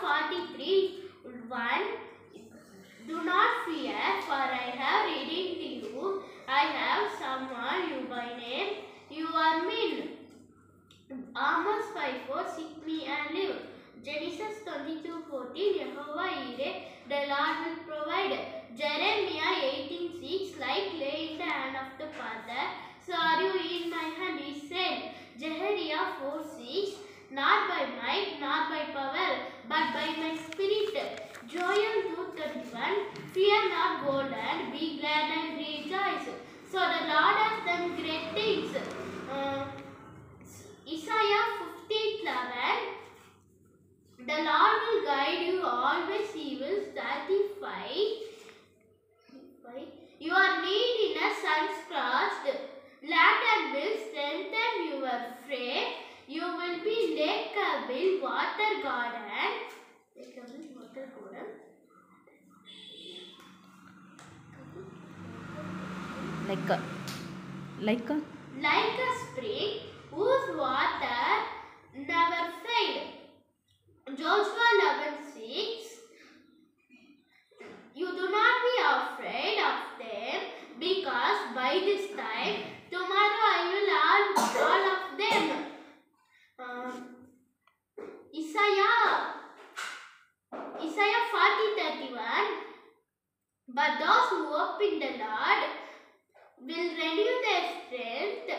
43 1 Do not fear, for I have redeemed you. I have summoned you by name. You are mine. Amos 5 4 Seek me and live. Genesis 22 14 Jehovah Jireh, the Lord will provide. Jeremiah 18 6 Like lay in the hand of the Father, so are you in my hand, he said. Zechariah 4 6 Not by might, not by power, but by my spirit. Joel 2:31 Fear not, golden, be glad and rejoice. So the Lord has done great things. Uh, Isaiah 50:11 The Lord will guide you always. He will satisfy your need in a sun-scorched land and will strengthen your water garden. They come in water garden. Like a, like a, like a spring whose water never But those who hope in the Lord will renew their strength.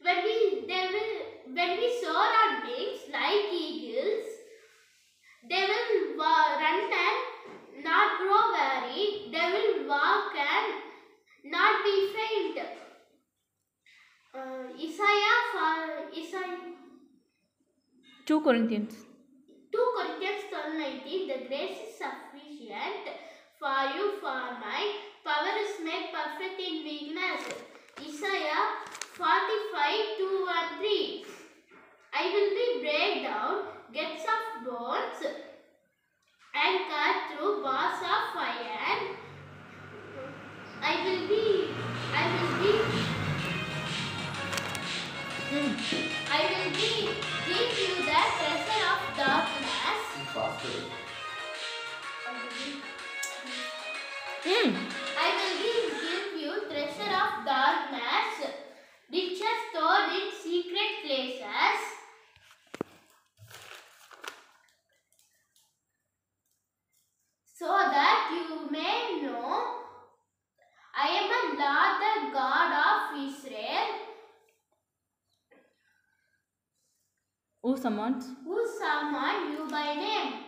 When we, they will, when we soar on wings like eagles, they will run and not grow weary. They will walk and not be faint. Uh, Isaiah, for Isaiah. 2 Corinthians. For you for my power is made perfect in weakness. Isaiah 45 2 and 3 I will be break down gates of bones and cut through bars of iron. I will be I will be hmm. I will be give you the treasure of darkness. Faster. Hmm. I will give, you treasure of darkness, riches stored in secret places. So that you may know I am a Lord the God of Israel. Who summoned? Who summoned you by name?